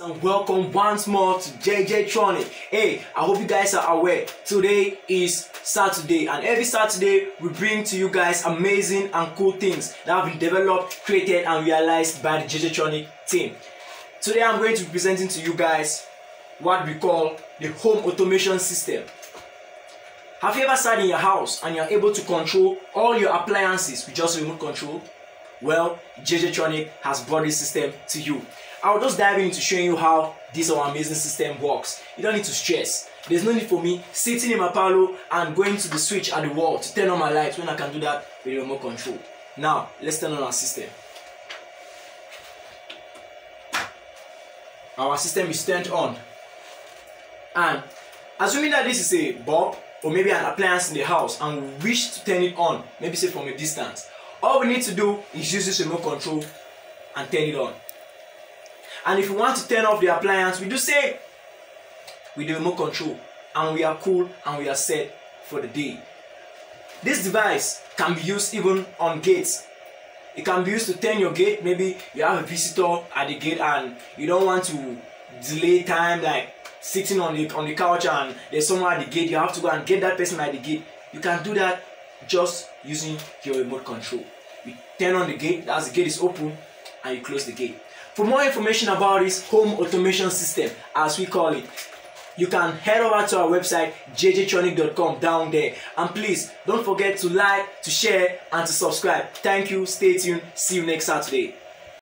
And welcome once more to JJ Tronic. Hey, I hope you guys are aware. Today is Saturday, and every Saturday we bring to you guys amazing and cool things that have been developed, created, and realized by the JJ Tronic team. Today I'm going to be presenting to you guys what we call the home automation system. Have you ever sat in your house and you're able to control all your appliances with just remote control? Well, JJ Tronic has brought this system to you. I'll just dive into showing you how this our amazing system works. You don't need to stress. There's no need for me sitting in my parlor and going to the switch at the wall to turn on my lights when I can do that with remote control. Now, let's turn on our system. Our system is turned on. And assuming that this is a bulb or maybe an appliance in the house and we wish to turn it on, maybe say from a distance, all we need to do is use this remote control and turn it on. And if we want to turn off the appliance, we do say with the remote control and we are cool and we are set for the day. This device can be used even on gates. It can be used to turn your gate. Maybe you have a visitor at the gate and you don't want to delay time like sitting on the on the couch and there's someone at the gate. You have to go and get that person at the gate. You can do that just using your remote control. You turn on the gate, as the gate is open, and you close the gate. For more information about this home automation system, as we call it, you can head over to our website jjtronic.com down there. And please don't forget to like to share and to subscribe. Thank you. Stay tuned. See you next saturday